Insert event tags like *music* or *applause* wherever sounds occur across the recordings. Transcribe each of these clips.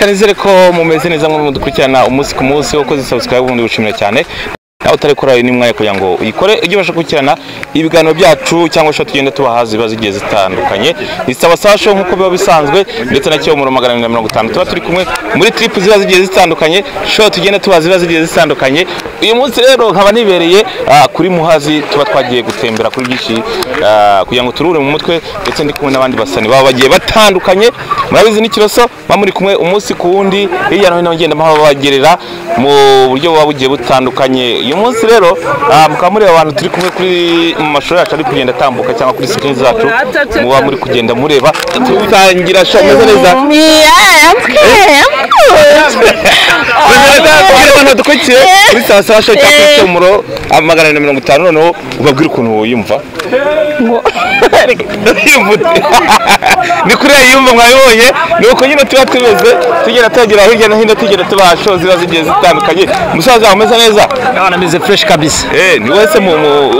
reka nizere ko mumeze neza mwe mudukurikirana umunsi ku munsi wo koze subscribe ubundi bushimira cyane. Nawe utarekora ni mwanya kugira ngo uyikore ujye ubasha gukurikirana ibiganiro byacu cyangwa se tugenda tubaha ziba zigiye zitandukanye. Isaba sasho nk'uko biba bisanzwe ndetse na cyo mu magana abiri na mirongo itanu. Tuba turi kumwe muri trip ziba zigiye zitandukanye show tugenda tubaha ziba zigiye zitandukanye. Uyu munsi rero nkaba nibereye ah, kuri muhazi tuba twagiye gutembera kuri byinshi ah, kugira ngo turuhure mu mutwe ndetse ndi kumwe n'abandi basani baba bagiye batandukanye. Murabizi n'ikiroso muba muri kumwe umunsi ku wundi hirya no hino ngenda bagerera mu buryo buba bugiye butandukanye. Uyu munsi rero ah, mukaba mureba abantu turi kumwe kuri mu mashuri yacu ari kugenda atambuka cyangwa kuri screen zacu muba muri kugenda mureba tutangira meze neza. Kugira abantu dukurikiye kuri saa saba show cyangwa kuri cyomuro magana ane na mirongo itanu noneho ubabwire ukuntu wiyumva. *laughs* Ni kuri iyo yumva mwabibonye ni uko nyine tuba tumeze tugenda tugira hirya no hino tugenda tubaha show ziba zigiye zitandukanye. Umusaza wawe umeze neza Naona meze fresh kabisa. Eh, ni wese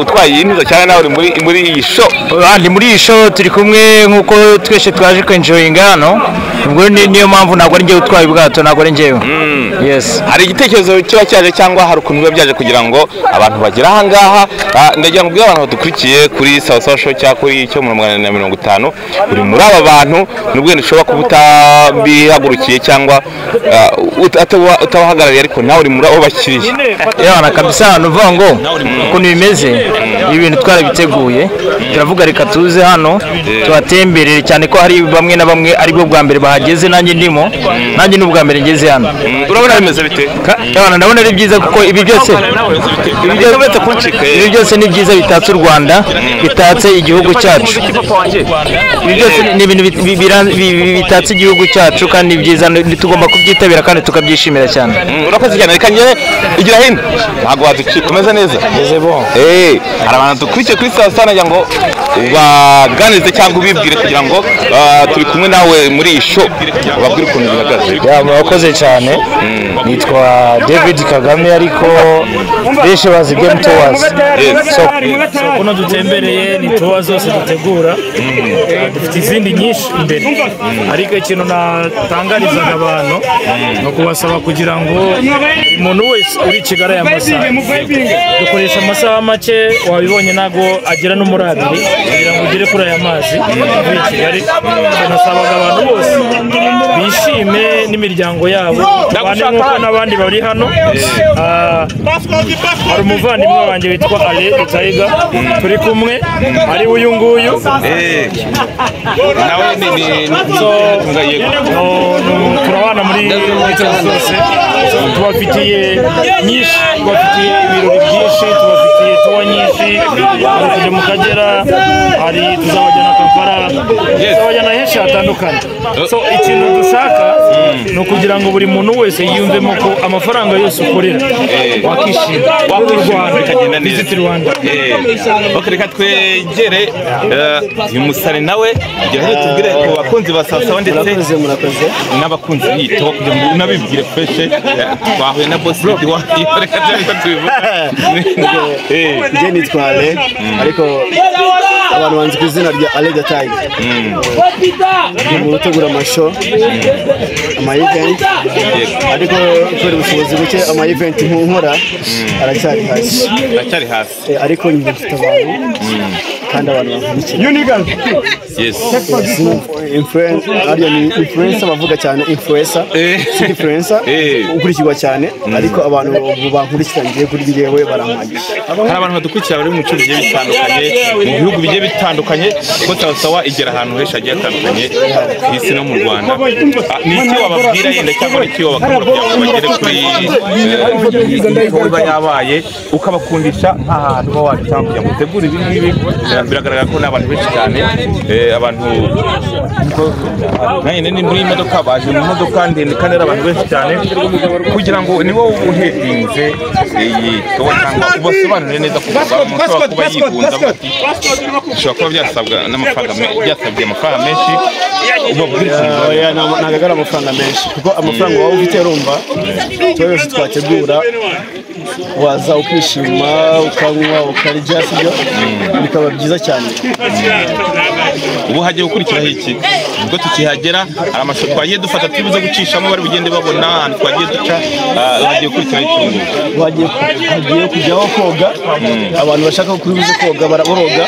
utwaye cyane nawe uri muri muri iyi show Ndi muri iyi show turi kumwe nk'uko twese twaje kwenjoyinga hano. Ubwo ni- niyo mpamvu ntabwo ari njyewe utwaye ubwato ntabwo ari njyewe. Yes. hari igitekerezo kiba cyaje cyangwa hari ukuntu biba byaje kugira ngo abantu bagere aha ngaha Ah, ndagira ngo ubwire abantu badukurikiye kuri sawa sawa show cyangwa kuri cyo mu magana ane na mirongo itanu uri muri aba bantu nubwo wenda ushobora kuba utabihagurukiye cyangwa ah, uta- utaba- utabahagarariye ariko nawe uri muri abo bakiriye Ni uvuga ngo ukuntu bimeze ibi bintu twarabiteguye. Turavuga reka tuze hano tuhatemberere cyane ko hari bamwe na bamwe ari bwo bwa mbere bahageze nanjye ndimo nanjye ni ubwa mbere ngeze hano. Mm, urabona bimeze bite? Ndabona ari byiza kuko ibi byose ibi byose ni byiza bitatse u Rwanda bitatse igihugu cyacu. Ibi byose ni ibintu bitatse igihugu cyacu kandi ni byiza tugomba kubyitabira kandi tukabyishimira cyane. Mm, urakoze cyane. Reka ngere igira hino ntabwo waducika umeze neza hari abantu dukurikiye kuri saa sita nagira ngo baganirize cyangwa ubibwire kugira ngo turi kumwe nawe muri iyi show. Ubabwire ukuntu bihagaze ya murakoze cyane. Nitwa david kagame ariko benshi bazi Yes. so kuno dutembereye ni tuwa zose dutegura. Ah, dufite izindi nyinshi imbere. Ariko ikintu natangarizaga abantu ni ukubasaba kugira ngo buri muntu wese uri i kigali aya masaha dukoresha amasaha make wabibonye ntabwo agera no muri abiri kugira ngo ugere kuri aya mazi muri kigali tunasabaga abantu bose bishime n'imiryango yabo tubane nk'uko n'abandi bari hano. Ah, hari umuvandimwe wanjye witwa ale rutayiga turi kumwe ari we uyu nguyu. Nawe turabana muri leta zose tubafitiye nyinshi tubafitiye ibirori byinshi tubafitiye tuwa nyinshi. Hari kujya mu kagera henshi hatandukanye. So ikintu dushaka ni ukugira ngo buri muntu wese yiyumvemo ko amafaranga yose ukorera. Wakishima. Wakwishima, u Rwanda bikagenda neza. Eh, reka twegere eh, uyu musare nawe. Gira hino tubwire ku bakunzi ba saa saba ndetse n'abakunzi biyitaho kugira ngo unabibwire feshe twahuye na bosi reka reka tubivuge Eh, njye nitwa Ale ariko abantu banzi ku izina rya Ale Datayi ni umuntu utegura amasho ama event. Ariko kubera ubushobozi buke ama event nkora aracyari hasi. Aracyari hasi. Eh, ariko njye mfite abantu. Kandi abantu influencer ariyo ni influencer bavuga cyane influencer. Eh. si influencer Eh. ukurikirwa cyane ariko abantu bankurikira ngiye kuri njyewe barampagije hari abantu badukurikira bari mu bice bigiye bitandukanye mu bihugu bigiye bitandukanye kuko sawa sawa igera ahantu henshi hagiye hatandukanye ku isi no mu rwanda. Ah, ni iki wababwira yenda cyangwa ni iki wabakangurira kugira ngo bagere kuri eh, iba yabaye? Ukabakundisha nk'ahantu uba waje cyangwa kugira ngo utegure ibi ngibi biragaragara ko ni abantu benshi cyane eh, abantu nanjye ni muri iyi modoka baje mu modoka ndende kandi ari abantu benshi cyane. Kugira ngo ni wowe uhedinze iyi towa cyangwa ubasobanurire neza umuntu ushobora kuba ati bishobora kuba byasabwa n'amafaranga byasabye amafaranga menshi. Ntabwo ari amafaranga menshi. Kuko amafaranga waba ufite urumva tuba yose twategura waza ukishima ukanywa ukarya sibyo bikaba byiza cyane. Ubu hagiye gukurikiraho iki? Ubwo tukihagera hari amashusho twagiye dufata tubuze gucishamo bari bugende babona ahantu twagiye duca ah, hagiye gukurikiraho iki ubu hagiye hagiye kujyaho koga. Abantu bashaka kuri buze koga baraboroga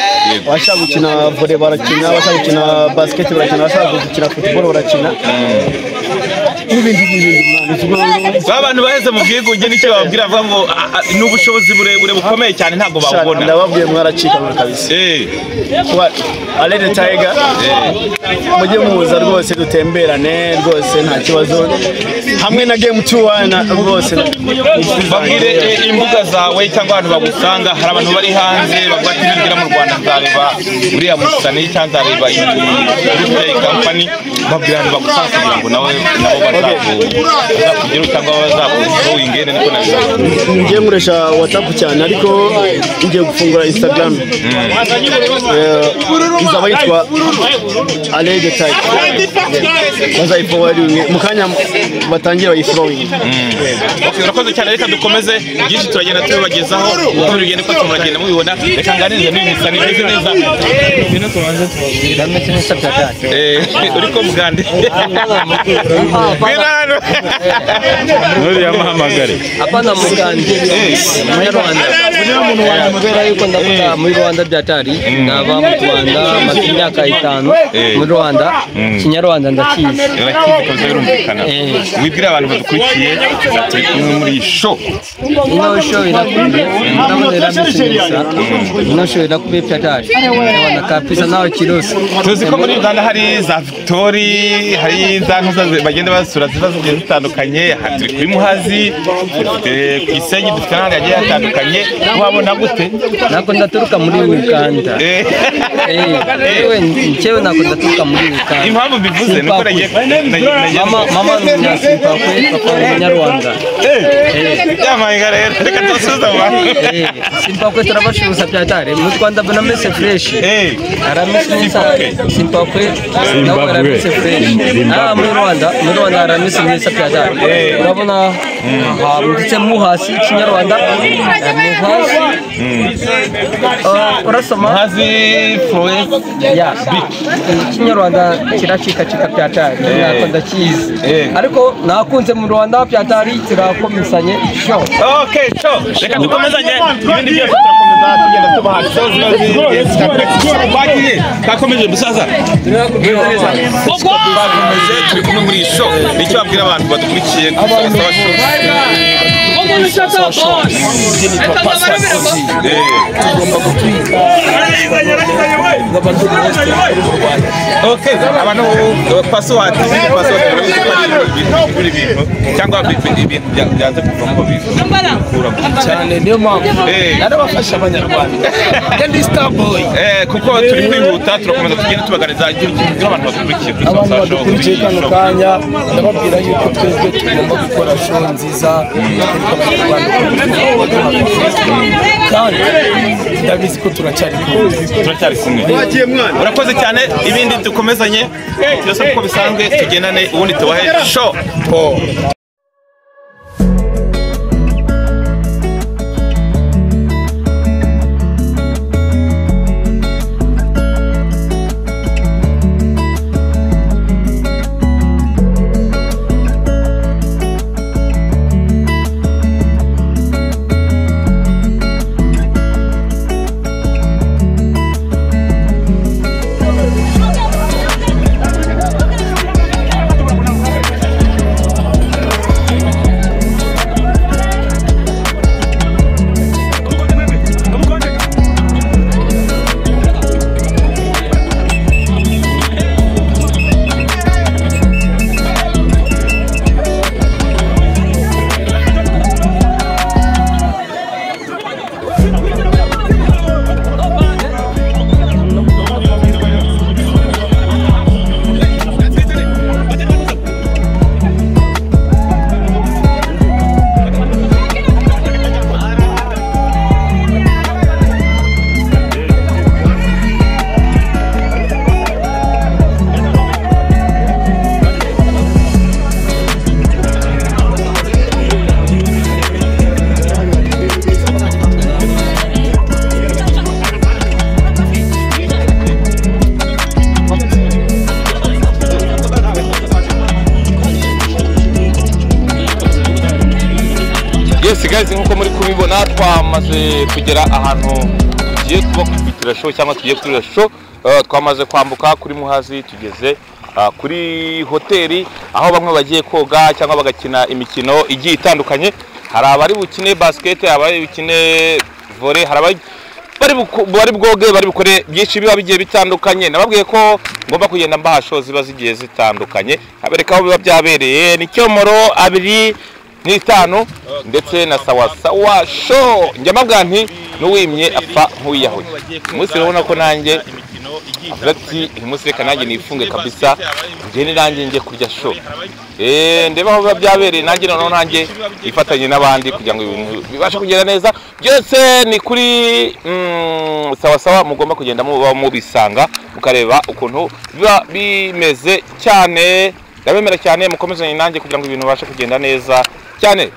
abashaka gukina vore barakina abashaka gukina basiketi barakina abashaka gukina futuboro barakina. N'ibindi n'ibindi mwana ba bantu baheze mu bwigunge ni cyo bababwira bavuga ngo ah, ah, ni ubushobozi burebure bukomeye cyane ntabwo babubona. Ndababwiye mwaracika kabisa. Kuba arede tayiga mujye muza rwose dutemberane rwose nta kibazo. Hamwe na gemu tu wana rwose. Babwire eh, imbuga zawe cyangwa abantu bagusanga hari abantu bari hanze bavuga ati ningera mu rwanda nzareba uriya musani cyangwa nzareba iyi kampani babwira abantu bagusanga kugira ngo nawe nabo bazakugeraho cyangwa bazakugowingene niko nabivuga ngiye nkoresha watsapu cyane ariko ngiye gufungura instagram Eh, izaba yitwa arede tayiga bazayifowaringe mu kanya batangira bayifurowinge Okay, urakoze cyane reka dukomeze byinshi turagenda tubibagezaho uko bigenda uko muragenda mubibona reka nganirize n'imisani imeze neza ngwino tubanze tubabwira Eh, uri ko mugande ngwino hano nuriya muhamagare hapana muganje munyarwanda kubera yuko ndavuga muri rwanda byatari naba mu rwanda maze imyaka itanu muri rwanda kinyarwanda ndakizi urakizi birumvikana Eh. abantu badukurikiye turi kumwe muri show. Ino show inakuye ndabona iramisinisa ino show inakuye byatari ndabona kabisa nawe kirusi tuzi ko muri uganda hari za victori hari za bagenda zi- basura ziba zigiye zitandukanye. Turi kuri muhazi dufite ku isenyi dufite n'ahandi hagiye hatandukanye. Wabona gute? Ntabwo ndaturuka muri uganda. Eh. ntabwo ndaturuka muri uganda. Impamvu mbivuze ni uko nagiye mama mama ni umunyasimpakwe papa ni umunyarwanda yamaye rero reka tubasubize mu bantu Eh, simpakwe turabashuza byatari mu rwanda mbona mese fureshi arameze neza simpakwe nawe arameze fureshi ah muri rwanda muri rwanda aramisi neza byatari urabona handitse mu hasi ikinyarwanda eh, mu hasi Ah, urasoma muhazi florence ya ikinyarwanda kiracikacika byatari ntabwo ndakizi Eh. ariko nakunze mu rwanda byatari kirakomisanye sho Okay, so reka dukomezanye ibindi byose turakomeza tugenda tubaha zitandukanye twagiye twakomeje musaza twakomeje turi kumwe muri show ni cyo babwira abantu badukurikiye show Okay, abantu password password buri bintu cyangwa ibintu byanze kuvamo bikuramo cyane niyo mpamvu Eh. narabafasha abanyarwanda kandi starboy Eh, kuko turi kwihuta turakomeza tugenda kibwira abantu badukurikiye kuri abantu Sasa Show, badukurikiye kuri kano kanya ndababwira yuko twebwe tugomba gukora show nziza kandi ndabizi ko turacyari kumwe. Turacyari kumwe. Urakoze cyane. Ibindi dukomezanye byose uko bisanzwe tugendane ubundi tubahe show. Yes guys nk'uko muri kubibona twamaze kugera ahantu tugiye kuba kwitira show cyangwa tugiye kurira show Uh, twamaze kwambuka kuri Muhazi tugeze uh, kuri hoteli aho bamwe bagiye koga cyangwa bagakina imikino igiye itandukanye. Hari abari bukine basket abari bukine volley hari abari bari bwoge bari bukore byinshi biba bigiye bitandukanye. Nababwiye ko ngomba kugenda mbaha show ziba zigiye zitandukanye. Abereka aho biba byabereye. Ni cyomoro abiri n'itanu ndetse na sawa sawa show. Njya mbabwira nti n'uwimye apfa nk'uwiyahuye umunsi urabona ko nanjye avuga ati uyu munsi reka nanjye nifunge kabisa ngende nanjye njye kurya show. Eh, ndeba aho biba byabereye nanjye noneho nanjye ifatanye n'abandi kugira ngo bibashe kugenda neza. Byose ni kuri mm, sawa sawa mugomba kugenda mubisanga mukareba ukuntu biba bimeze cyane. Ndabemera cyane mukomezanye nanjye kugira ngo ibintu bibashe kugenda neza. Cyane